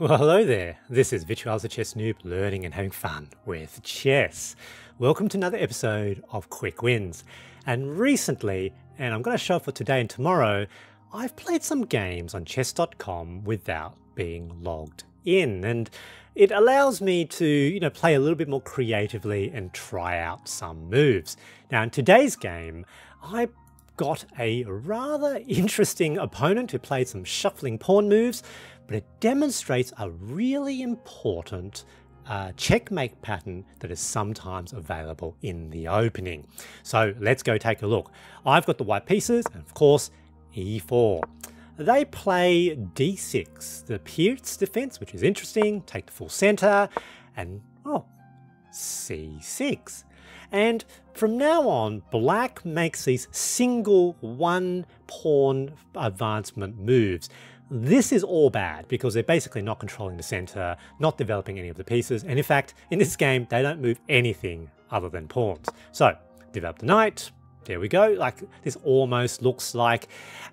Well, hello there. This is Vitualis the Chess Noob learning and having fun with chess. Welcome to another episode of Quick Wins. And recently, and I'm going to show for today and tomorrow, I've played some games on chess.com without being logged in. And it allows me to, you know, play a little bit more creatively and try out some moves. Now, in today's game, I got a rather interesting opponent who played some shuffling pawn moves, but it demonstrates a really important uh, checkmate pattern that is sometimes available in the opening. So let's go take a look. I've got the white pieces, and of course, e4. They play d6, the Pirc defense, which is interesting, take the full center, and oh, c6. And from now on, black makes these single one pawn advancement moves. This is all bad because they're basically not controlling the center, not developing any of the pieces, and in fact, in this game, they don't move anything other than pawns. So, develop the knight, there we go. Like this almost looks like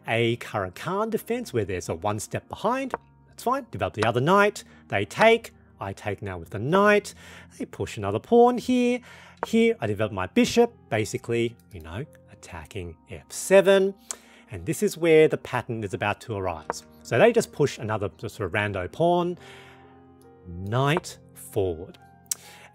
a Caro-Kann defense where there's a one step behind. That's fine. Develop the other knight. They take. I take now with the knight. They push another pawn here. Here, I develop my bishop, basically, you know, attacking f7. And this is where the pattern is about to arise. So they just push another sort of rando pawn, knight forward.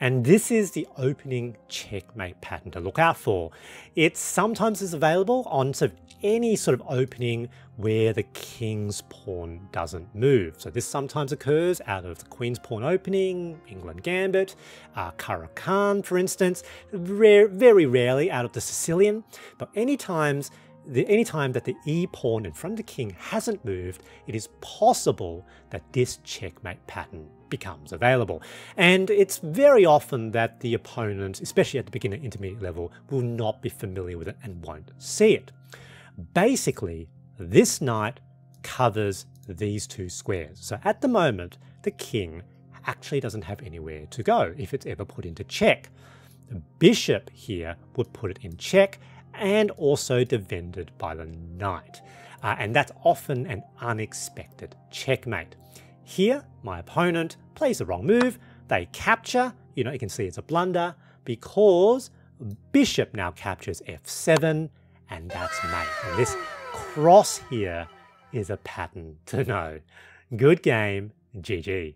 And this is the opening checkmate pattern to look out for. It sometimes is available on sort of any sort of opening where the king's pawn doesn't move. So this sometimes occurs out of the queen's pawn opening, Englund Gambit, uh, Caro-Kann, for instance, rare, very rarely out of the Sicilian, but any times the, any time that the e pawn in front of the king hasn't moved, it is possible that this checkmate pattern becomes available. And it's very often that the opponent, especially at the beginner intermediate level, will not be familiar with it and won't see it. Basically, this knight covers these two squares. So at the moment, the king actually doesn't have anywhere to go if it's ever put into check. The bishop here would put it in check and also defended by the knight. Uh, and that's often an unexpected checkmate. Here, my opponent plays the wrong move. They capture, you know, you can see it's a blunder because bishop now captures f7 and that's mate. And this cross here is a pattern to know. Good game, GG.